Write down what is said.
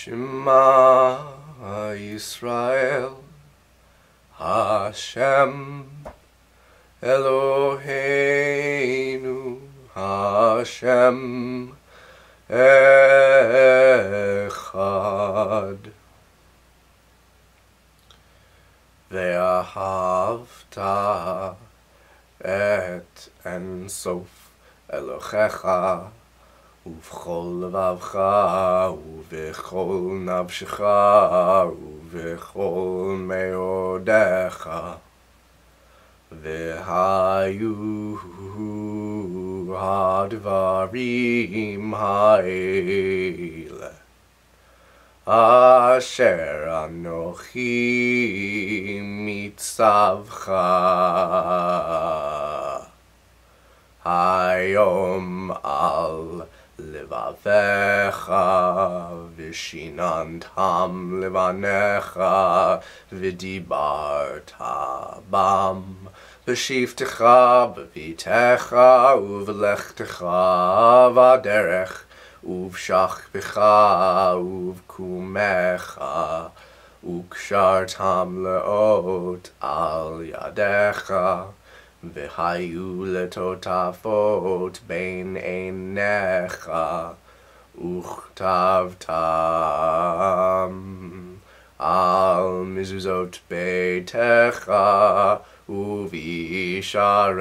Shema Yisrael Hashem Eloheinu Hashem Echad. Ve'ahavta et en sof Elochecha ובכל לבבך, ובכל נפשך, ובכל מאודיך. והיו הדברים האלה, אשר אנוכי מצווך. היום על לבביך ושיננתם לבניך ודיברת בם בשבתך בביתך ובלכתך בדרך ובשכבך ובקומך וקשרתם לאות על ידיך והיו לטוטפות בין עיניך, וכתבתם על מזוזות ביתך ובישעריך.